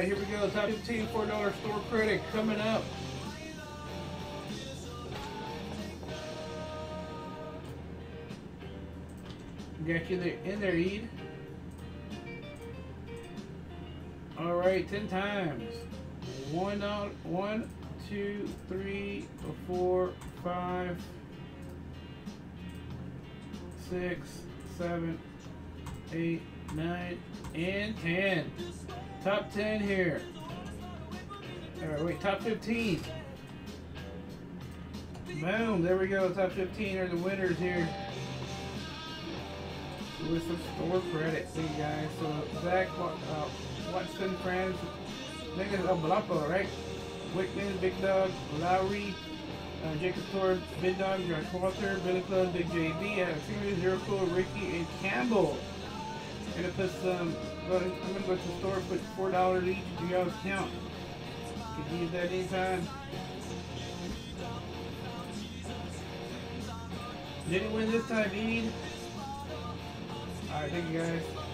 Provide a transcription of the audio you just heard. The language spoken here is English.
right, here we go. Top 15 $4 store credit coming up. Got you there in there, Ed. All right, 10 times. One out, one, two, three, four, five, six, seven, eight, nine, and 10. Top 10 here. All right, wait, top 15. Boom, there we go. Top 15 are the winners here. With some store credit, see guys. So Zach, uh, Watson, friends, niggas, Blampo, right? Wickman, Big Dog, Lowry, uh, Jacob Thorpe, Big Dog, Josh Walter, Billy Club, Big JB, Adam Series, Zero Cool, Ricky, and Campbell. Gonna put some, I'm gonna go to the store, put four dollars each, do y'all's count. You can use that anytime. Didn't win this time, Ed. Alright, thank you guys.